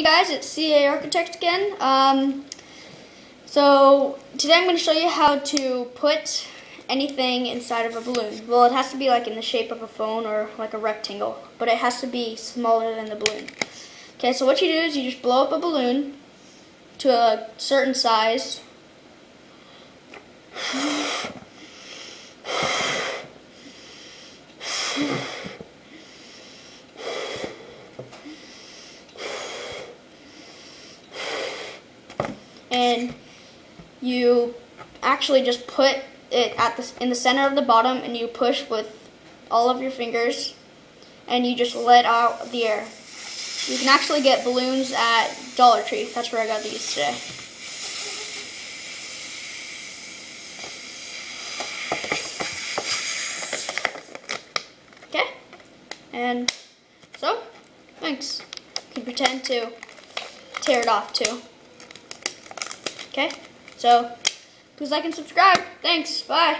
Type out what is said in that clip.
Hey guys, it's CA Architect again. Um, so today I'm going to show you how to put anything inside of a balloon. Well, it has to be like in the shape of a phone or like a rectangle, but it has to be smaller than the balloon. Okay, so what you do is you just blow up a balloon to a certain size. And you actually just put it at the in the center of the bottom and you push with all of your fingers and you just let out the air. You can actually get balloons at Dollar Tree. That's where I got these today. Okay? And so, thanks. You can pretend to tear it off too. Okay? So, please like and subscribe. Thanks. Bye.